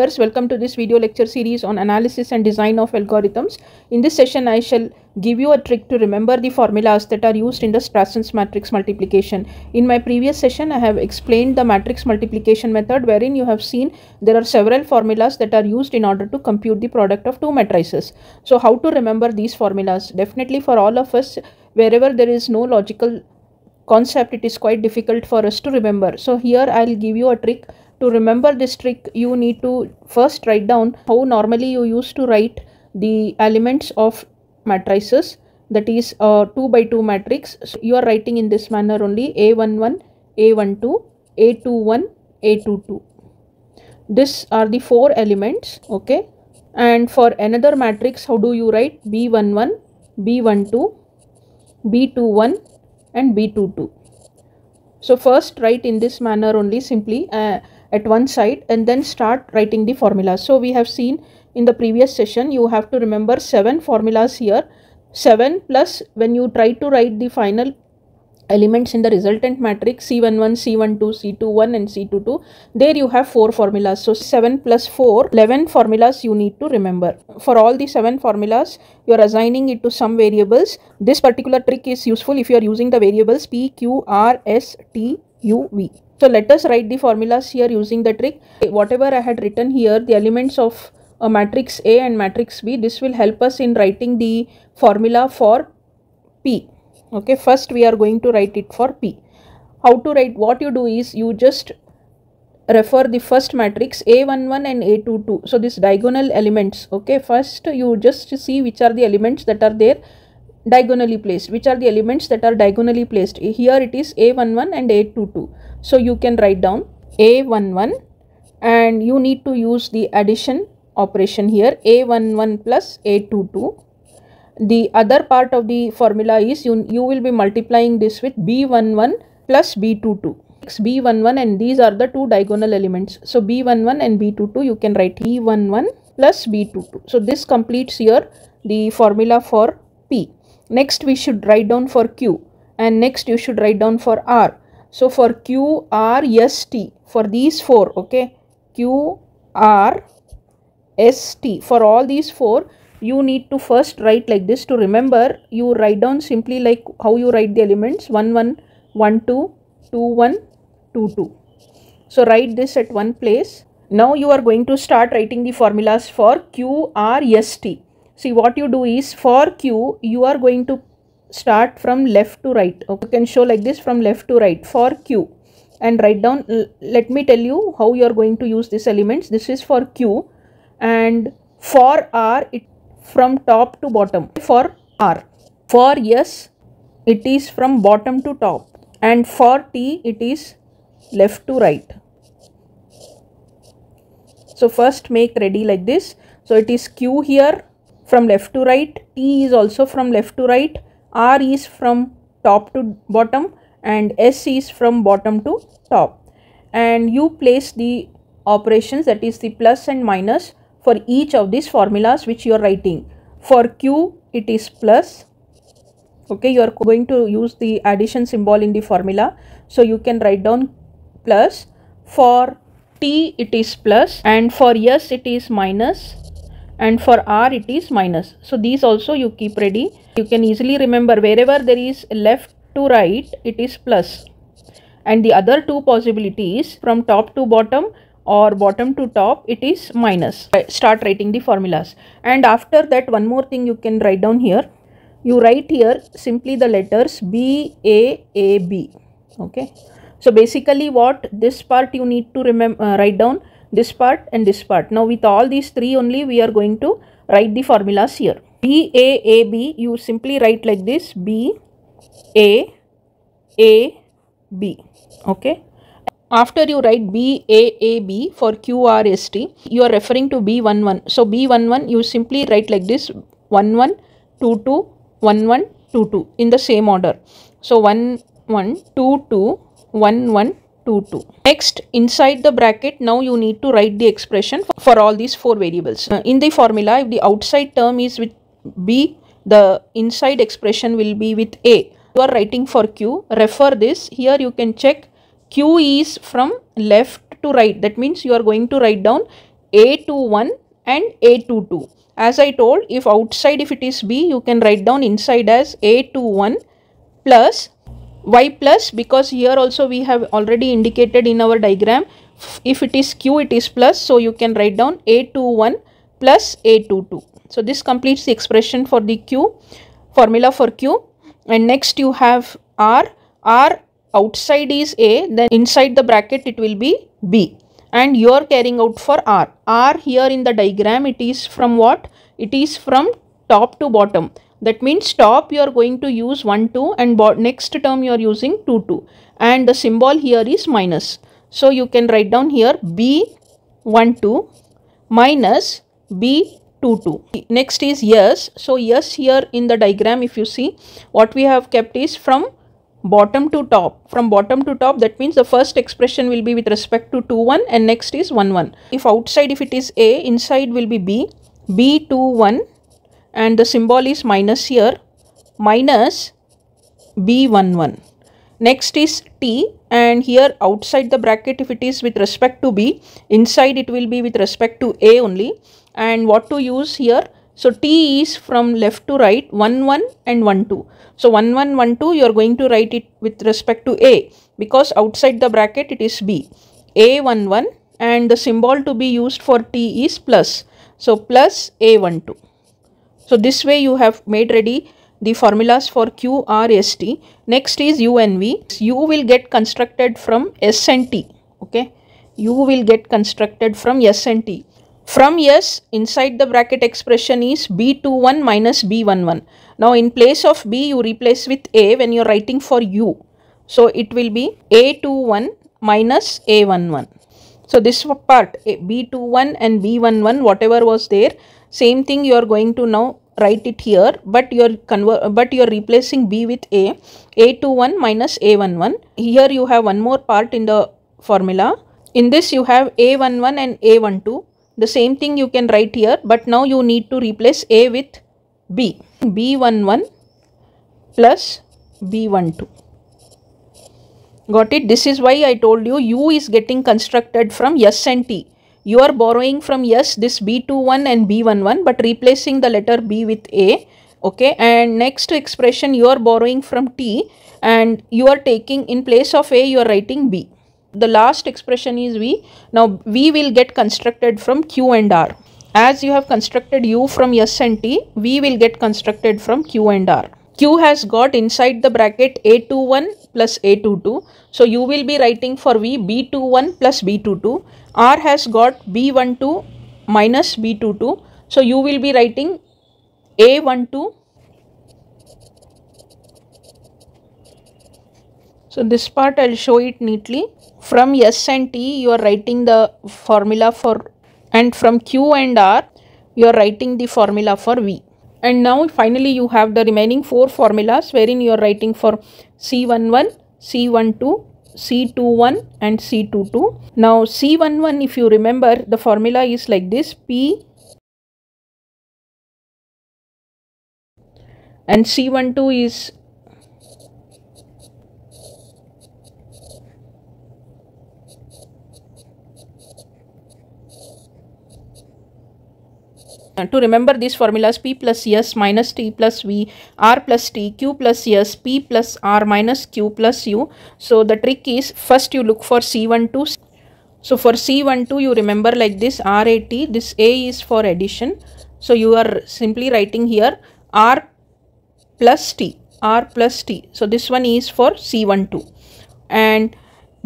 Viewers, welcome to this video lecture series on analysis and design of algorithms. In this session, I shall give you a trick to remember the formulas that are used in the Strassen's matrix multiplication. In my previous session, I have explained the matrix multiplication method wherein you have seen there are several formulas that are used in order to compute the product of two matrices. So how to remember these formulas? Definitely for all of us, wherever there is no logical concept, it is quite difficult for us to remember. So here I'll give you a trick to remember this trick you need to first write down how normally you used to write the elements of matrices that is a 2 by 2 matrix. So you are writing in this manner only a11 a12 a21 a22 these are the four elements okay? And for another matrix how do you write? B11 b12 b21 and b22 so first write in this manner only simply uh, at one side and then start writing the formulas. So we have seen in the previous session you have to remember 7 formulas here. 7 plus when you try to write the final elements in the resultant matrix C11, C12, C21 and C22 there you have 4 formulas. So 7 plus 4 11 formulas you need to remember. For all the 7 formulas you are assigning it to some variables. This particular trick is useful if you are using the variables P, Q, R, S, T, U, V so let us write the formulas here using the trick. Whatever I had written here, the elements of a matrix A and matrix B, this will help us in writing the formula for P. Okay, first we are going to write it for P. How to write? What you do is you just refer the first matrix A11 and A22. So this diagonal elements. Okay, first you just see which are the elements that are there diagonally placed which are the elements that are diagonally placed. Here it is a11 and a22 so you can write down a11 and you need to use the addition operation here a11 plus a22 the other part of the formula is you, you will be multiplying this with b11 plus b22 b11 and these are the two diagonal elements. So b11 and b22 you can write b11 plus b22 so this completes here the formula for next we should write down for q. And next you should write down for r. So for q r s t. For these four okay? Q r s t. For all these four you need to first write like this. To remember you write down simply like how you write the elements. 1 1 1 2 2 1 2 2 so write this at one place. Now you are going to start writing the formulas for q r s t see what you do is for q you are going to start from left to right. Okay you can show like this from left to right for q. And write down let me tell you how you are going to use these elements. This is for q. And for r it from top to bottom. For r. For s it is from bottom to top. And for t it is left to right. So first make ready like this. So it is q here from left to right, T is also from left to right, R is from top to bottom and S is from bottom to top. And you place the operations that is the plus and minus for each of these formulas which you are writing. For Q it is plus, okay you are going to use the addition symbol in the formula. So you can write down plus, for T it is plus and for S it is minus and for r it is minus. So these also you keep ready. You can easily remember wherever there is left to right it is plus and the other two possibilities from top to bottom or bottom to top it is minus. Start writing the formulas and after that one more thing you can write down here. You write here simply the letters B, A, A, B. Okay. So basically what this part you need to remember uh, write down this part and this part. Now with all these three only we are going to write the formulas here. B A A B you simply write like this B A A B okay. After you write B A A B for Q R S T you are referring to B11. So B11 you simply write like this 11 2 2 1 2 2 in the same order. So 1 1 2 2 1 1 2, 2. Next, inside the bracket, now you need to write the expression for all these four variables. Uh, in the formula, if the outside term is with B, the inside expression will be with A. You are writing for Q. Refer this. Here you can check Q is from left to right. That means you are going to write down A21 and A22. As I told, if outside if it is B, you can write down inside as A21 plus y plus because here also we have already indicated in our diagram if it is q it is plus so you can write down a21 plus a22 so this completes the expression for the q formula for q. And next you have r. R outside is a then inside the bracket it will be b. And you are carrying out for r. R here in the diagram it is from what? It is from top to bottom that means top you are going to use 1 2 and next term you are using 2 2 and the symbol here is minus. So you can write down here b 1 2 minus b 2 2 next is yes. So yes here in the diagram if you see what we have kept is from bottom to top. From bottom to top that means the first expression will be with respect to 2 1 and next is 1 1 if outside if it is a inside will be b. B 2 1 and the symbol is minus here minus b11 next is t and here outside the bracket if it is with respect to b inside it will be with respect to a only. And what to use here? So t is from left to right 1 1 and 1 2 so 1 1 1 2 you are going to write it with respect to a because outside the bracket it is b. A 1 1 and the symbol to be used for t is plus. So plus a 1 2 so this way you have made ready the formulas for Q, R, S, T. Next is U and V. U will get constructed from S and T. Okay. U will get constructed from S and T. From S, inside the bracket expression is B21 minus B11. Now, in place of B, you replace with A when you are writing for U. So, it will be A21 minus A11. So, this part B21 and B11 whatever was there same thing you are going to now write it here but you're convert but you're replacing b with a a21 minus a11 here you have one more part in the formula. In this you have a11 and a12 the same thing you can write here but now you need to replace a with b. B11 plus b12 got it? This is why i told you u is getting constructed from s and t. You are borrowing from yes this b21 and b11 but replacing the letter b with a okay? And next expression you are borrowing from t and you are taking in place of a you are writing b. The last expression is v. Now v will get constructed from q and r. As you have constructed u from s and t v will get constructed from q and r. Q has got inside the bracket a21 plus a22 so you will be writing for v b21 plus b22 R has got B12 minus B22. So you will be writing A12. So this part I will show it neatly. From S and T you are writing the formula for and from Q and R you are writing the formula for V. And now finally you have the remaining four formulas wherein you are writing for C11, C12, C21 and C22. Now C11 if you remember the formula is like this P and C12 is to remember these formulas p plus s minus t plus v r plus t q plus s p plus r minus q plus u. So the trick is first you look for c12 so for c12 you remember like this rat this a is for addition. So you are simply writing here r plus t r plus t. So this one is for c12 and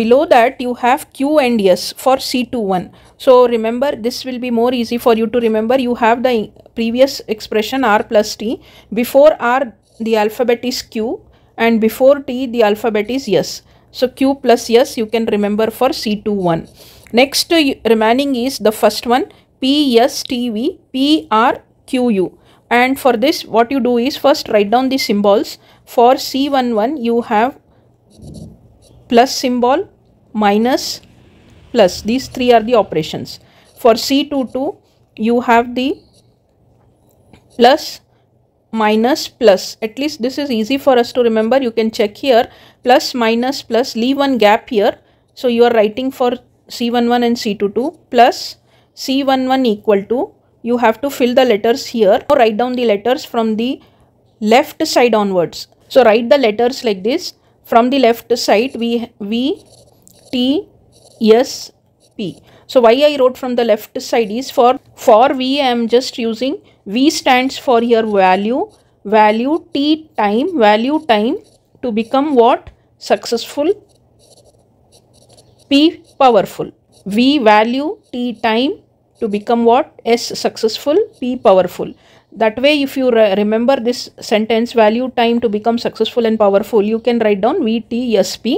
below that you have q and s for c21 so remember this will be more easy for you to remember. You have the previous expression r plus t. Before r the alphabet is q. And before t the alphabet is s. So q plus s you can remember for c21 next remaining is the first one p s t v p r q u. And for this what you do is first write down the symbols. For c11 you have plus symbol minus plus. These three are the operations. For c22 you have the plus minus plus. At least this is easy for us to remember. You can check here. Plus minus plus. Leave one gap here. So you are writing for c11 and c22 plus C11 equal to, you have to fill the letters here. Now write down the letters from the left side onwards. So write the letters like this. From the left side, we V, T, S, P. So why I wrote from the left side is for, for V I am just using V stands for your value, value T time, value time to become what? Successful, P powerful. V value T time to become what? S successful, P powerful that way if you re remember this sentence value time to become successful and powerful you can write down vtsp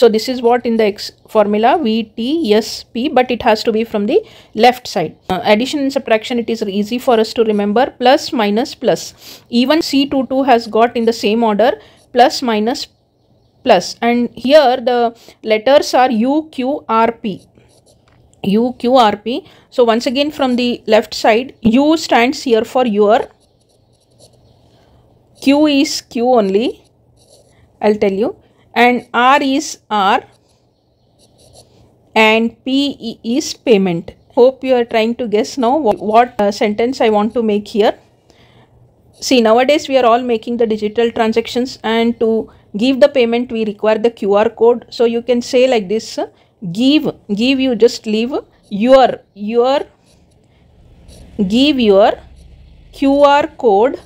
so this is what in the x formula vtsp but it has to be from the left side. Uh, addition and subtraction it is easy for us to remember plus minus plus. Even c22 has got in the same order plus minus plus. And here the letters are u q r p UQRP. So once again from the left side, U stands here for your, Q is Q only, I'll tell you, and R is R, and P is payment. Hope you are trying to guess now what, uh, sentence I want to make here. See, nowadays we are all making the digital transactions and to give the payment we require the QR code. So you can say like this, give give you just leave your your give your QR code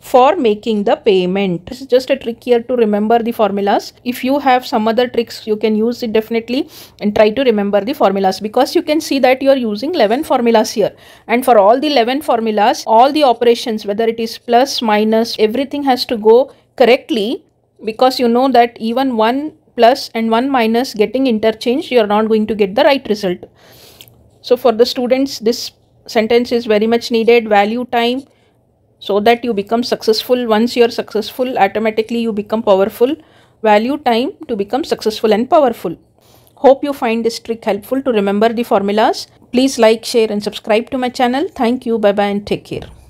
for making the payment. This is just a trick here to remember the formulas. If you have some other tricks, you can use it definitely and try to remember the formulas because you can see that you are using 11 formulas here. And for all the 11 formulas, all the operations, whether it is plus, minus, everything has to go correctly because you know that even one plus and 1 minus getting interchanged, you are not going to get the right result. So for the students, this sentence is very much needed, value time, so that you become successful. Once you are successful, automatically you become powerful. Value time to become successful and powerful. Hope you find this trick helpful to remember the formulas. Please like, share and subscribe to my channel. Thank you. Bye-bye and take care.